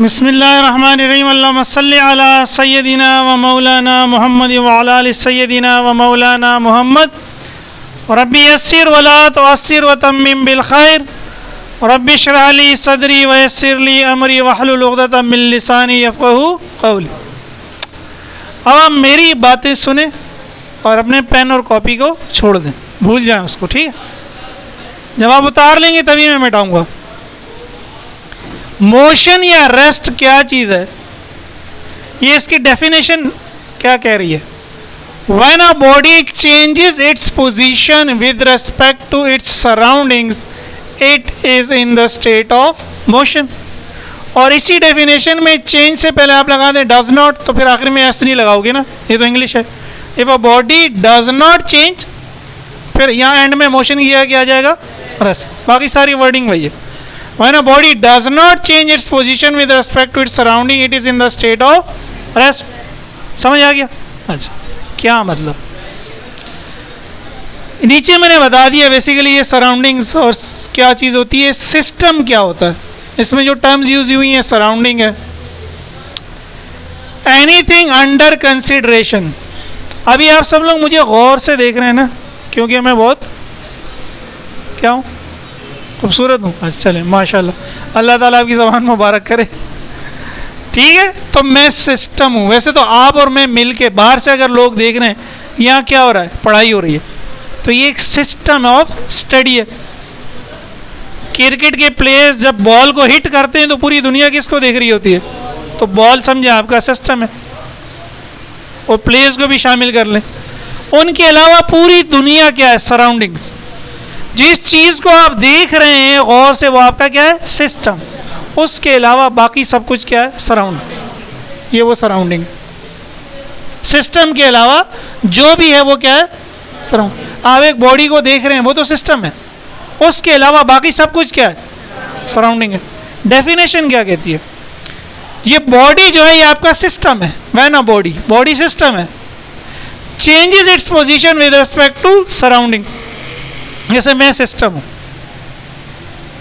बसमीम सैदिना व मौलाना मोहम्मद वाल सैदिना व मौलाना मोहम्मद। रबी यसर वला तसर व तमीम बिलखैर रबी शराली सदरी वसरली अमरी वहलुलतमिलसानी यफ़ू कौली। अब आप मेरी बातें सुने और अपने पेन और कॉपी को छोड़ दें। भूल जाएँ उसको, ठीक है? जब आप उतार लेंगे तभी मैं मिटाऊँगा। मोशन या रेस्ट क्या चीज़ है? ये इसकी डेफिनेशन क्या कह रही है? When a body changes its position with respect to its surroundings, it is in the state of motion. और इसी डेफिनेशन में चेंज से पहले आप लगा दें डज नॉट तो फिर आखिर में एस नहीं लगाओगे ना? ये तो इंग्लिश है। If a body does not change फिर यहाँ एंड में मोशन किया, क्या जाएगा रेस्ट बाकी सारी वर्डिंग वही है। When a body does not change its position with respect to its surrounding, it is in the state of rest. समझ आ गया? अच्छा क्या मतलब? नीचे मैंने बता दिया बेसिकली ये सराउंडिंग्स और क्या चीज़ होती है? सिस्टम क्या होता है? इसमें जो टर्म्स यूज़ हुई हैं सराउंडिंग है। एनीथिंग अंडर कंसिडरेशन अभी आप सब लोग मुझे गौर से देख रहे हैं ना, क्योंकि मैं बहुत क्या हूँ? खूबसूरत हूँ। अच्छा चले माशा अल्लाह ताला आपकी ज़बान मुबारक करे। ठीक है तो मैं सिस्टम हूँ। वैसे तो आप और मैं मिल के बाहर से अगर लोग देख रहे हैं, यहाँ क्या हो रहा है? पढ़ाई हो रही है। तो ये एक सिस्टम ऑफ़ स्टडी है। क्रिकेट के प्लेयर्स जब बॉल को हिट करते हैं तो पूरी दुनिया किसको देख रही होती है? तो बॉल समझे, आपका सिस्टम है। और प्लेयर्स को भी शामिल कर लें। उनके अलावा पूरी दुनिया क्या है? सराउंडिंग्स जिस चीज़ को आप देख रहे हैं, गौर से वो आपका क्या है? सिस्टम उसके अलावा बाकी सब कुछ क्या है? सराउंड ये वो सराउंडिंग सिस्टम के अलावा जो भी है वो क्या है? सराउंड आप एक बॉडी को देख रहे हैं, वो तो सिस्टम है. उसके अलावा बाकी सब कुछ क्या है? सराउंडिंग है. डेफिनेशन क्या कहती है? ये बॉडी जो है, ये आपका सिस्टम है. When a body body system है. Changes its position with respect to surrounding जैसे मैं सिस्टम हूँ।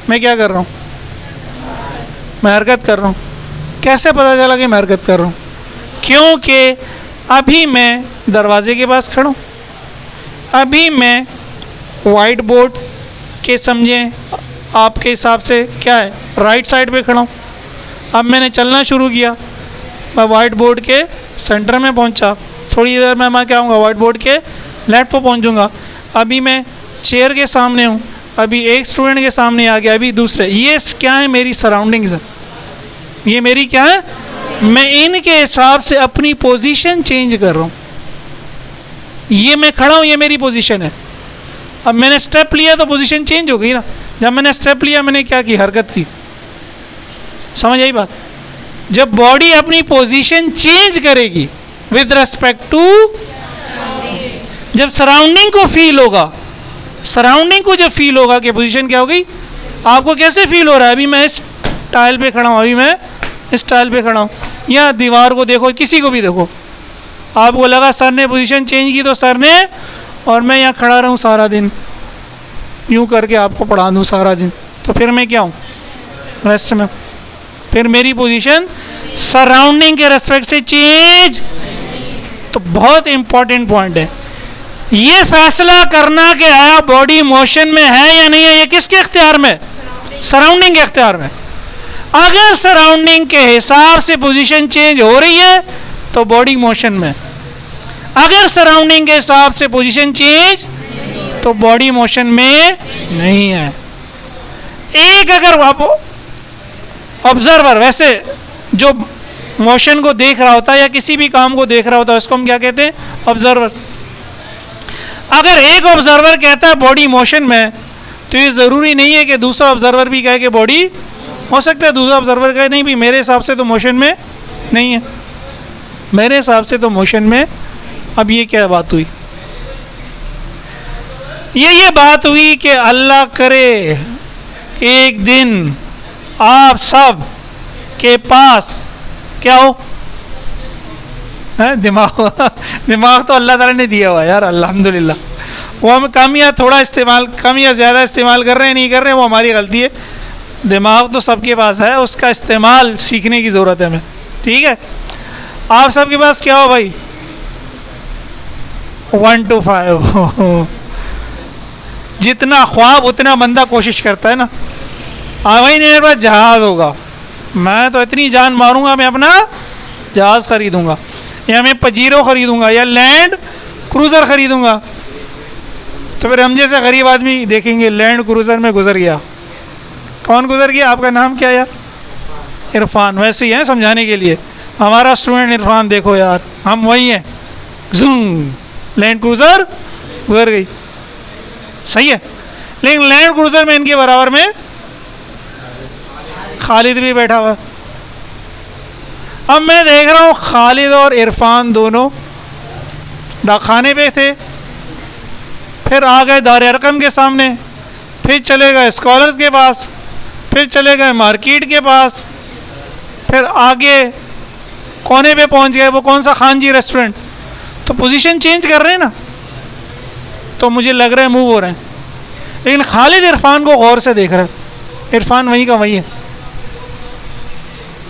मैं क्या कर रहा हूँ? मैं हरकत कर रहा हूँ। कैसे पता चला कि मैं हरकत कर रहा हूँ? क्योंकि अभी मैं दरवाजे के पास खड़ा हूँ। अभी मैं वाइट बोर्ड के समझें, आपके हिसाब से क्या है? राइट साइड पे खड़ा हूँ। अब मैंने चलना शुरू किया। मैं वाइट बोर्ड के सेंटर में पहुँचा। थोड़ी देर में मैं क्या हूँगा वाइट बोर्ड के लेफ़्ट पर पहुँचूँगा। अभी मैं चेयर के सामने हूँ, अभी एक स्टूडेंट के सामने आ गया, अभी दूसरे। ये क्या है मेरी सराउंडिंग्स है ये मेरी क्या है? मैं इनके हिसाब से अपनी पोजीशन चेंज कर रहा हूँ। ये मैं खड़ा हूँ, ये मेरी पोजीशन है। अब मैंने स्टेप लिया तो पोजीशन चेंज हो गई ना। जब मैंने स्टेप लिया, मैंने क्या की? हरकत की। समझ आई बात? जब बॉडी अपनी पोजीशन चेंज करेगी विद रेस्पेक्ट टू जब सराउंडिंग को फील होगा सराउंडिंग को जब फील होगा कि पोजीशन क्या होगी आपको कैसे फील हो रहा है? अभी मैं इस टाइल पे खड़ा हूँ, अभी मैं इस टाइल पे खड़ा हूँ। या दीवार को देखो, किसी को भी देखो। आपको लगा सर ने पोजीशन चेंज की तो सर ने, और मैं यहाँ खड़ा रहूँ सारा दिन। यूँ करके आपको पढ़ा दूँ सारा दिन। तो फिर मैं क्या हूँ? रेस्ट में फिर मेरी पोजीशन सराउंडिंग के रेस्पेक्ट से चेंज तो बहुत इंपॉर्टेंट पॉइंट है। ये फैसला करना कि आया बॉडी मोशन में है या नहीं है, ये किसके अख्तियार में? सराउंडिंग के अख्तियार में। अगर सराउंडिंग के हिसाब से पोजीशन चेंज हो रही है तो बॉडी मोशन में। अगर सराउंडिंग के हिसाब से पोजीशन चेंज तो बॉडी मोशन में नहीं है। एक अगर आप ऑब्जर्वर वैसे जो मोशन को देख रहा होता है या किसी भी काम को देख रहा होता है, उसको हम क्या कहते हैं? ऑब्जर्वर अगर एक ऑब्जर्वर कहता है बॉडी मोशन में तो ये ज़रूरी नहीं है कि दूसरा ऑब्जर्वर भी कहे कि बॉडी हो सकता है, दूसरा ऑब्जर्वर कहे, नहीं भी, मेरे हिसाब से तो मोशन में नहीं है। मेरे हिसाब से तो मोशन में, अब ये क्या बात हुई? ये ये बात हुई कि अल्लाह करे, एक दिन आप सब के पास क्या हो? है? दिमाग दिमाग तो अल्लाह ताला ने दिया हुआ यार, अल्हम्दुलिल्लाह। वो हम कम या थोड़ा इस्तेमाल कम या ज़्यादा इस्तेमाल कर रहे हैं, नहीं कर रहे हैं, वो हमारी गलती है। दिमाग तो सबके पास है, उसका इस्तेमाल सीखने की ज़रूरत है हमें। ठीक है? आप सबके पास क्या हो भाई? वन टू फाइव जितना ख्वाब, उतना बंदा कोशिश करता है ना। हाँ भाई, मेरे पास जहाज़ होगा। मैं तो इतनी जान मारूँगा, मैं अपना जहाज़ खरीदूँगा। या मैं पजीरो खरीदूँगा या लैंड क्रूज़र खरीदूँगा। तो फिर हम जैसे गरीब आदमी देखेंगे, लैंड क्रूज़र में गुजर गया। कौन गुजर गया? आपका नाम क्या यार? इरफान। वैसे ही है समझाने के लिए। हमारा स्टूडेंट इरफान, देखो यार, हम वही हैं। जूम। लैंड क्रूज़र गुजर गई। सही है? लेकिन लैंड क्रूज़र में इनके बराबर में खालिद भी बैठा हुआ। अब मैं देख रहा हूँ खालिद और इरफान दोनों डाखाने पे थे। फिर आ गए दार अरकम के सामने। फिर चले गए स्कॉलर्स के पास। फिर चले गए मार्केट के पास। फिर आगे कोने पे पहुँच गए वो कौन सा खान जी रेस्टोरेंट तो पोजीशन चेंज कर रहे हैं ना? तो मुझे लग रहा है मूव हो रहे हैं। लेकिन खालिद इरफान को गौर से देख रहा है। इरफान वहीं का वहीं है।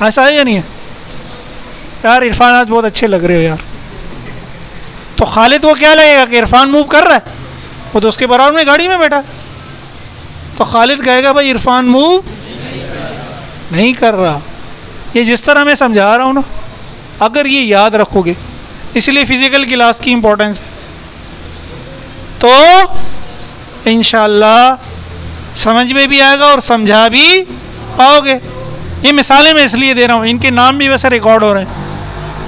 ऐसा है या नहीं है? यार, इरफान आज बहुत अच्छे लग रहे हो यार। तो खालिद को क्या लगेगा कि इरफान मूव कर रहा है? वो तो उसके बराबर में गाड़ी में बैठा तो खालिद कहेगा, भाई, इरफान मूव नहीं कर रहा। ये जिस तरह मैं समझा रहा हूँ ना, अगर ये याद रखोगे, इसलिए फ़िज़िकल क्लास की इम्पोर्टेंस है। तो इन समझ में भी आएगा और समझा भी पाओगे। ये मिसालें मैं इसलिए दे रहा हूँ, इनके नाम भी वैसे रिकॉर्ड हो रहे हैं।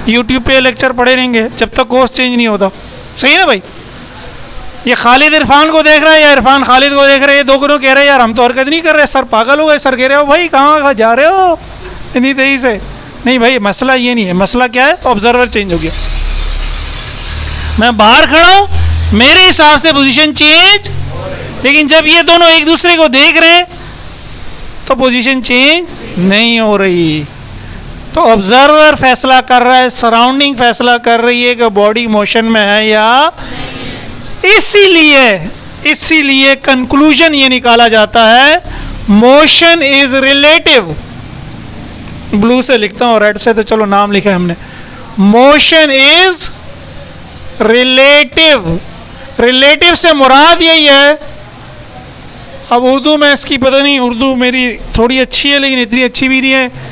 यूट्यूब पे लेक्चर पढ़े रहेंगे, जब तक कोर्स चेंज नहीं होता। सही है ना भाई? ये खालिद इरफान को देख रहा है या इरफान खालिद को देख रहे हैं? दो गुरु कह रहे हैं, यार, हम तो हरकत नहीं कर रहे, सर पागल हो गए, सर कह रहे हो भाई, कहाँ जा रहे हो? इतनी तेज़ी से। नहीं भाई, मसला ये नहीं है। मसला क्या है? ऑब्जर्वर चेंज हो गया। मैं बाहर खड़ा हूँ, मेरे हिसाब से पोजीशन चेंज लेकिन जब ये दोनों एक दूसरे को देख रहे हैं तो पोजीशन चेंज नहीं हो रही। तो ऑब्जर्वर फैसला कर रहा है सराउंडिंग फैसला कर रही है कि बॉडी मोशन में है या इसीलिए इसीलिए कंक्लूजन ये निकाला जाता है मोशन इज़ रिलेटिव ब्लू से लिखता हूँ रेड से तो चलो नाम लिखा हमने. मोशन इज़ रिलेटिव रिलेटिव से मुराद यही है. अब उर्दू में इसकी पता नहीं, उर्दू मेरी थोड़ी अच्छी है, लेकिन इतनी अच्छी भी नहीं है.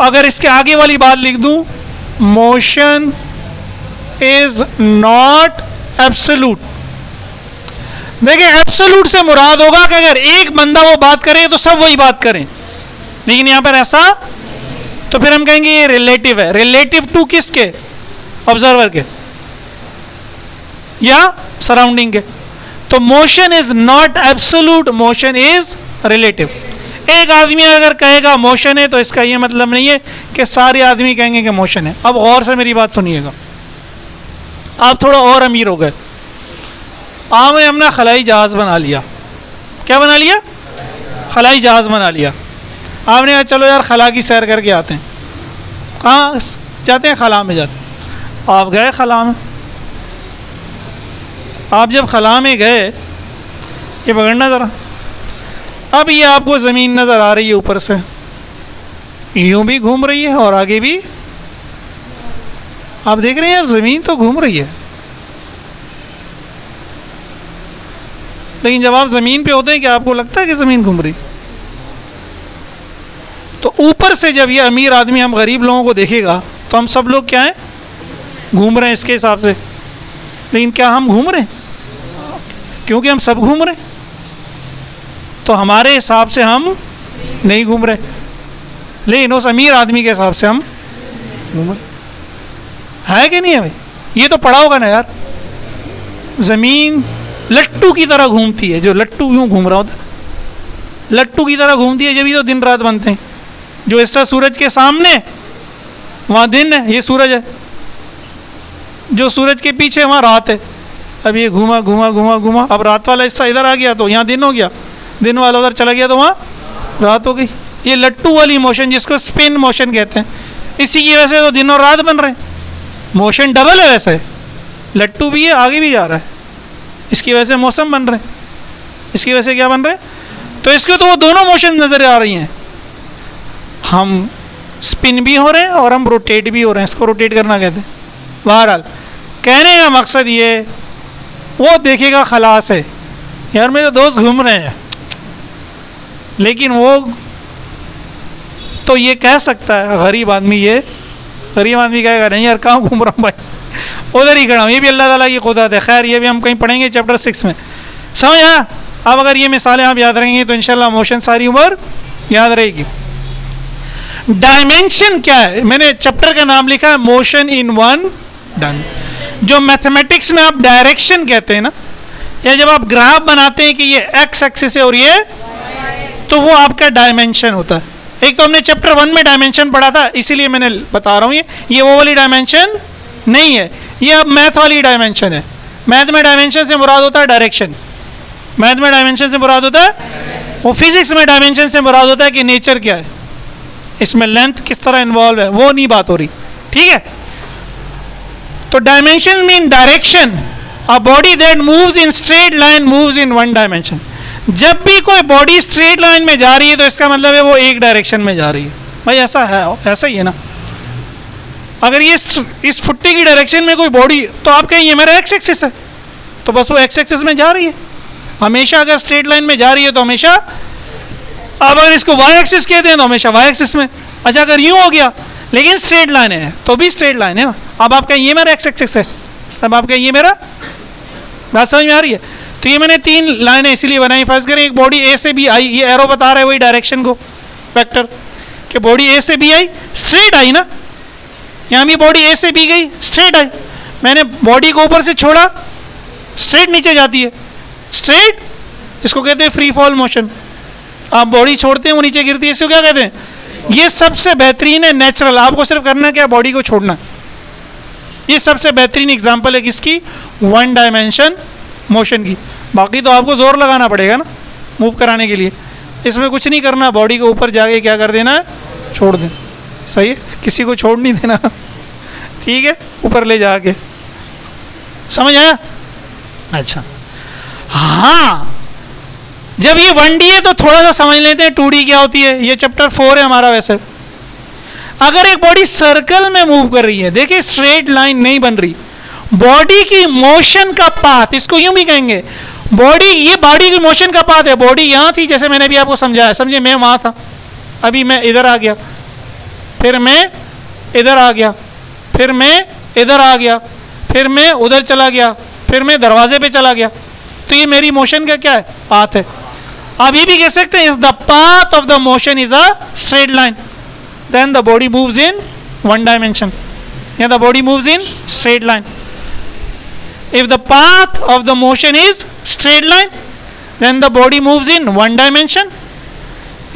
अगर इसके आगे वाली बात लिख दूँ मोशन इज़ नॉट एब्सोलूट देखिए एब्सोलूट से मुराद होगा कि अगर एक बंदा वो बात करे तो सब वही बात करें। लेकिन यहाँ पर ऐसा तो फिर हम कहेंगे ये रिलेटिव है। रिलेटिव टू किसके? ऑब्जर्वर के। या सराउंडिंग के। तो motion is not absolute motion is relative एक आदमी अगर कहेगा मोशन है तो इसका ये मतलब नहीं है कि सारे आदमी कहेंगे कि मोशन है। अब गौर से मेरी बात सुनिएगा। आप थोड़ा और अमीर हो गए। आम हमने खलाई जहाज़ बना लिया। क्या बना लिया? खलाई जहाज़ बना लिया। आपने कहा, चलो यार, खला की सैर करके आते हैं। कहाँ जाते हैं? खला में जाते हैं। आप गए खला में? आप जब खला में गए, ये पकड़ना ज़रा। अब ये आपको ज़मीन नज़र आ रही है ऊपर से। यूँ भी घूम रही है और आगे भी। आप देख रहे हैं यार, ज़मीन तो घूम रही है। लेकिन जब आप ज़मीन पे होते हैं, क्या आपको लगता है कि ज़मीन घूम रही? तो ऊपर से जब ये अमीर आदमी हम गरीब लोगों को देखेगा तो हम सब लोग क्या हैं? घूम रहे हैं इसके हिसाब से। लेकिन क्या हम घूम रहे हैं? क्योंकि हम सब घूम रहे हैं। तो हमारे हिसाब से हम नहीं घूम रहे। लेकिन उस अमीर आदमी के हिसाब से हम घूम रहे। है कि नहीं हमें ये तो पड़ा होगा ना यार। ज़मीन लट्टू की तरह घूमती है, जो लट्टू यूँ घूम रहा होता लट्टू की तरह घूमती है, जब ही तो दिन रात बनते हैं। जो हिस्सा सूरज के सामने, वहाँ दिन है, ये सूरज है। जो सूरज के पीछे, वहाँ रात है। अब ये घूमा घूमा घूमा घूमा। अब रात वाला हिस्सा इधर आ गया तो यहाँ दिन हो गया। दिन वाला उधर चला गया तो वहाँ रात हो गई ये लट्टू वाली मोशन जिसको स्पिन मोशन कहते हैं। इसी की वजह से तो दिन और रात बन रहे हैं। मोशन डबल है वैसे। लट्टू भी है, आगे भी जा रहा है। इसकी वजह से मौसम बन रहे हैं। इसकी वजह से क्या बन रहे हैं? तो इसके तो वो दोनों मोशन नज़र आ रही हैं। हम स्पिन भी हो रहे हैं और हम रोटेट भी हो रहे हैं। इसको रोटेट करना कहते हैं। बहरहाल, कहने का मकसद ये वो देखेगा खलास है। यार मेरे दोस्त घूम रहे हैं। लेकिन वो तो ये कह सकता है, गरीब आदमी ये, गरीब आदमी कहेगा, नहीं यार, कहाँ घूम रहा हूँ भाई? उधर ही खड़ा हूँ, ये भी अल्लाह ताला की खुदा है। खैर, ये भी हम कहीं पढ़ेंगे चैप्टर सिक्स में। समझ आया अब अगर ये मिसालें आप याद रखेंगे तो इंशाल्लाह मोशन सारी उम्र याद रहेगी। डायमेंशन क्या है? मैंने चैप्टर का नाम लिखा है मोशन इन वन डन जो मैथमेटिक्स में आप डायरेक्शन कहते हैं ना, या जब आप ग्राफ बनाते हैं कि ये एक्स एक्सिस है और ये तो वो आपका डायमेंशन होता है। एक तो हमने चैप्टर वन में डायमेंशन पढ़ा था, इसीलिए मैंने बता रहा हूँ ये। ये वो वाली डायमेंशन नहीं है। ये अब मैथ वाली डायमेंशन है। मैथ में डायमेंशन से मुराद होता है डायरेक्शन मैथ में डायमेंशन से मुराद होता है, वो फिजिक्स में डायमेंशन से मुराद होता है कि नेचर क्या है। इसमें लेंथ किस तरह इन्वॉल्व है, वो नहीं बात हो रही। ठीक है? तो dimension mean direction a body that moves in straight line moves in one dimension जब भी कोई बॉडी स्ट्रेट लाइन में जा रही है तो इसका मतलब है वो एक डायरेक्शन में जा रही है। भाई, ऐसा है, ऐसा ही है ना? अगर ये इस फुट्टी की डायरेक्शन में कोई बॉडी तो आप कहें ये मेरा एक्स एक्सिस है। तो बस वो एक्स एक्सिस में जा रही है। हमेशा अगर स्ट्रेट लाइन में जा रही है तो हमेशा, अब अगर इसको वाई एक्सिस कहते हैं तो हमेशा वाई एक्सिस में। अच्छा अगर यूँ हो गया, लेकिन स्ट्रेट लाइन है तो भी स्ट्रेट लाइन है अब आप कहें ये मेरा एक्स एक्सिस है। अब आप कहें ये मेरा, बात समझ में आ रही है? तो ये मैंने तीन लाइनें इसीलिए बनाई। फ़र्ज़ करें, एक बॉडी ए से भी आई, ये एरो बता रहा है वही डायरेक्शन को फैक्टर कि बॉडी ए से बी आई स्ट्रेट आई ना? यहाँ भी बॉडी ए से बी गई स्ट्रेट आई। मैंने बॉडी को ऊपर से छोड़ा स्ट्रेट नीचे जाती है। स्ट्रेट इसको कहते हैं फ्री फॉल मोशन आप बॉडी छोड़ते हैं, वो नीचे गिरती है, इसको क्या कहते हैं? ये सबसे बेहतरीन है नेचुरल आपको सिर्फ़ करना क्या बॉडी को छोड़ना। ये सबसे बेहतरीन एग्ज़ाम्पल है किसकी? वन डायमेंशन मोशन की। बाकी तो आपको ज़ोर लगाना पड़ेगा ना मूव कराने के लिए। इसमें कुछ नहीं करना बॉडी को ऊपर जाके क्या कर देना है छोड़ दें। सही है? किसी को छोड़ नहीं देना। ठीक है? ऊपर ले जाके। समझ आया? अच्छा। हाँ। जब ये वन डी है तो थोड़ा सा समझ लेते हैं टू डी क्या होती है। ये चैप्टर फोर है हमारा वैसे। अगर एक बॉडी सर्कल में मूव कर रही है, देखिए स्ट्रेट लाइन नहीं बन रही। बॉडी की मोशन का पाथ इसको यूँ भी कहेंगे। बॉडी ये बॉडी की मोशन का पाथ है। बॉडी यहाँ थी, जैसे मैंने भी आपको समझाया। समझे, मैं वहाँ था। अभी मैं इधर आ गया। फिर मैं इधर आ गया। फिर मैं इधर आ गया। फिर मैं उधर चला गया। फिर मैं दरवाजे पे चला गया। तो ये मेरी मोशन का क्या है? पाथ है। आप ये भी कह सकते हैं the path of the motion is a straight line then the body moves in one dimension या the body moves in straight line if the path of the motion is straight line, then the body moves in one dimension.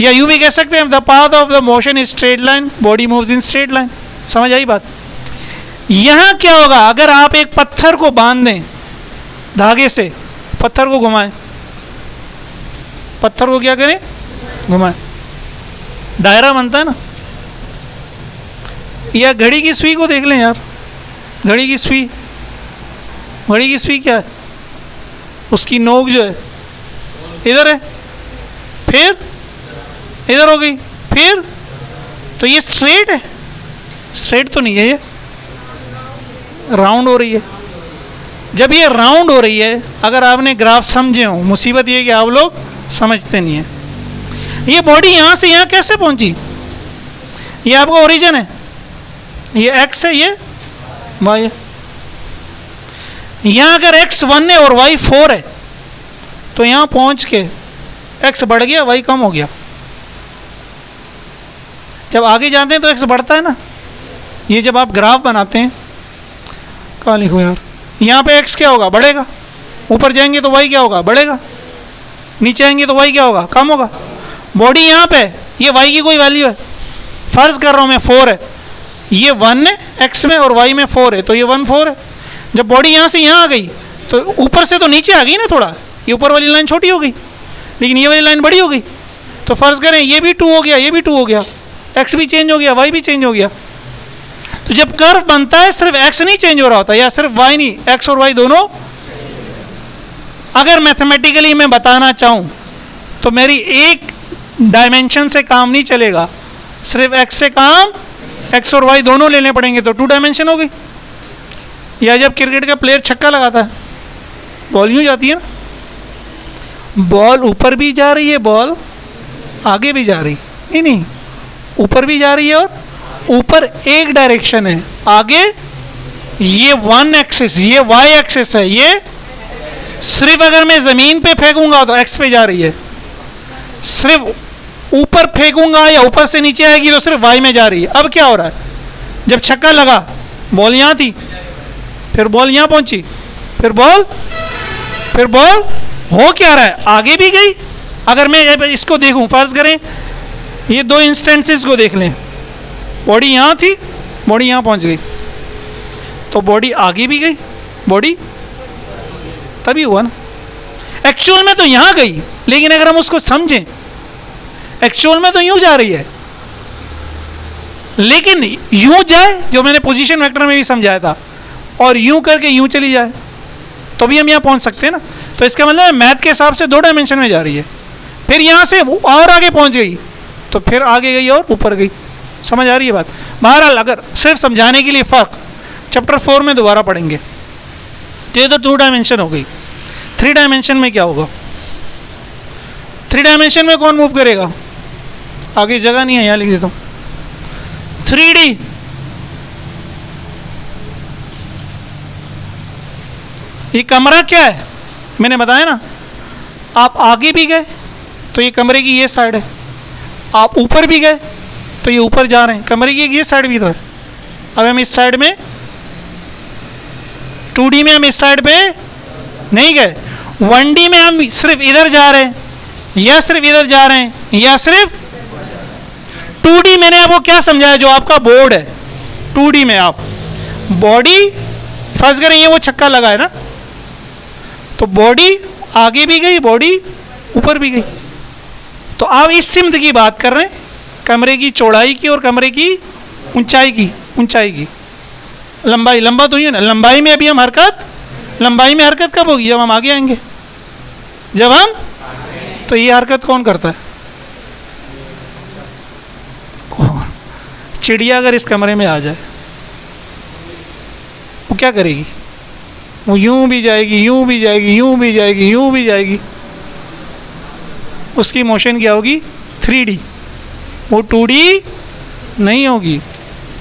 या यू भी कह सकते हैं the path of the motion is straight line body moves in straight line समझ आई बात? यहाँ क्या होगा? अगर आप एक पत्थर को बाँध दें धागे से, पत्थर को घुमाएँ। पत्थर को क्या करें? घुमाएँ। दायरा बनता है ना? या घड़ी की सुई को देख लें यार घड़ी की सुई। घड़ी की सुई क्या है। उसकी नोक जो है, इधर है, फिर, इधर हो गई, फिर तो ये स्ट्रेट है। स्ट्रेट तो नहीं है ये। राउंड हो रही है। जब ये राउंड हो रही है, अगर आपने ग्राफ समझे हो, मुसीबत ये कि आप लोग समझते नहीं है। ये बॉडी यहाँ से यहाँ कैसे पहुँची? ये आपका ओरिजिन है। ये एक्स है, ये वाई है। यहाँ अगर एक्स वन है और वाई फोर है तो यहाँ पहुँच के एक्स बढ़ गया वाई कम हो गया। जब आगे जाते हैं तो एक्स बढ़ता है ना? ये जब आप ग्राफ बनाते हैं, कहाँ लिखो यार? यहाँ पे एक्स क्या होगा? बढ़ेगा। ऊपर जाएँगे तो वाई क्या होगा? बढ़ेगा। नीचे आएँगे तो वाई क्या होगा? कम होगा। बॉडी यहाँ पे ये वाई की कोई वैल्यू है। फ़र्ज़ कर रहा हूँ मैं फोर है। ये वन है एक्स में और वाई में फोर है। तो ये वन फोर है। जब बॉडी यहाँ से यहाँ आ गई तो ऊपर से तो नीचे आ गई ना थोड़ा, ये ऊपर वाली लाइन छोटी हो गई, लेकिन ये वाली लाइन बड़ी हो गई। तो फ़र्ज़ करें, ये भी टू हो गया, ये भी टू हो गया एक्स भी चेंज हो गया वाई भी चेंज हो गया। तो जब कर्व बनता है, सिर्फ़ एक्स नहीं चेंज हो रहा होता, या सिर्फ़ वाई नहीं एक्स और वाई दोनों। अगर मैथमेटिकली मैं बताना चाहूँ तो मेरी एक डायमेंशन से काम नहीं चलेगा, सिर्फ़ एक्स से काम एक्स और वाई दोनों लेने पड़ेंगे तो टू डायमेंशन हो गई। या जब क्रिकेट का प्लेयर छक्का लगाता है, बॉल यूँ जाती है ना। बॉल ऊपर भी जा रही है, बॉल आगे भी जा रही। नहीं नहीं, ऊपर भी जा रही है और ऊपर एक डायरेक्शन है। आगे ये वन एक्सेस, ये वाई एक्सेस है, ये सिर्फ़ अगर मैं ज़मीन पे फेंकूँगा तो एक्स पे जा रही है। सिर्फ़ ऊपर फेंकूँगा या ऊपर से नीचे आएगी तो सिर्फ़ वाई में जा रही है। अब क्या हो रहा है? जब छक्का लगा, बॉल यहाँ थी फिर बॉल यहाँ पहुँची। फिर बॉल फिर बॉल, हो क्या रहा है? आगे भी गई? अगर मैं इसको देखूँ, फ़र्ज़ करें, ये दो इंस्टेंसेस को देख लें। बॉडी यहाँ थी, बॉडी यहाँ पहुँच गई। तो बॉडी आगे भी गई, बॉडी तभी हुआ ना। एक्चुअल में तो यहाँ गई, लेकिन अगर हम उसको समझें एक्चुअल में तो यूँ जा रही है। लेकिन यूँ जाए, जो मैंने पोजीशन वेक्टर में भी समझाया था और यूँ करके यूँ चली जाए तो भी हम यहाँ पहुँच सकते हैं ना? तो इसका मतलब मैथ के हिसाब से दो डायमेंशन में जा रही है। फिर यहाँ से और आगे पहुँच गई तो फिर आगे गई और ऊपर गई। समझ आ रही है बात? बहरहाल, अगर सिर्फ़ समझाने के लिए फ़र्क चैप्टर फोर में दोबारा पढ़ेंगे तो ये तो टू डायमेंशन हो गई। थ्री डायमेंशन में क्या होगा? थ्री डायमेंशन में कौन मूव करेगा? आगे जगह नहीं है, यहाँ लिख देता हूँ। थ्री डी ये कमरा क्या है? मैंने बताया ना? आप आगे भी गए तो ये कमरे की ये साइड है। आप ऊपर भी गए तो ये ऊपर जा रहे हैं। कमरे की ये साइड भी है अब हम इस साइड में, टू में हम इस साइड पे नहीं गए। वन में हम सिर्फ़ इधर जा रहे हैं, या सिर्फ़ इधर जा रहे हैं, या सिर्फ़ टू मैंने आपको क्या समझाया? जो आपका बोर्ड है, टू में आप। बॉडी, फ़र्ज़ करें ये वो छक्का लगा है ना? तो बॉडी आगे भी गई बॉडी ऊपर भी गई। तो आप इस सिमत की बात कर रहे हैं, कमरे की चौड़ाई की और कमरे की ऊंचाई की ऊंचाई की। लंबाई, लंबा तो ही है ना, लंबाई में अभी हम हरकत, लंबाई में हरकत कब होगी? जब हम आगे आएँगे। जब हम तो ये हरकत कौन करता है? चिड़िया अगर इस कमरे में आ जाए, वो क्या करेगी? वो यूँ भी जाएगी, यूँ भी जाएगी, यूँ भी जाएगी, यूँ भी जाएगी। उसकी मोशन क्या होगी? थ्री वो टू नहीं होगी।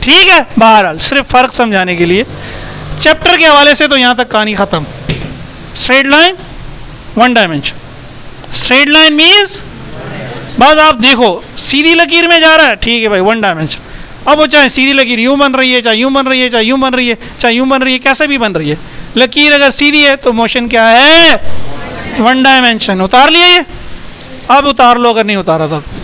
ठीक है, बहरहाल, सिर्फ़ फ़र्क समझाने के लिए। चैप्टर के हवाले से तो यहाँ तक कहानी ख़त्म। Straight line one dimension straight line means बस आप देखो, सीधी लकीर में जा रहा है। ठीक है भाई वन डायमेंशन अब वो चाहे सीधी लकीर यूँ बन रही है, चाहे यूँ बन रही है, चाहे यूँ बन रही है, चाहे यूँ बन रही है, कैसे भी बन रही है। लकीर अगर सीधी है तो मोशन क्या है? वन डायमेंशन उतार लिया ये? अब उतार लो, अगर नहीं उतारा था तो।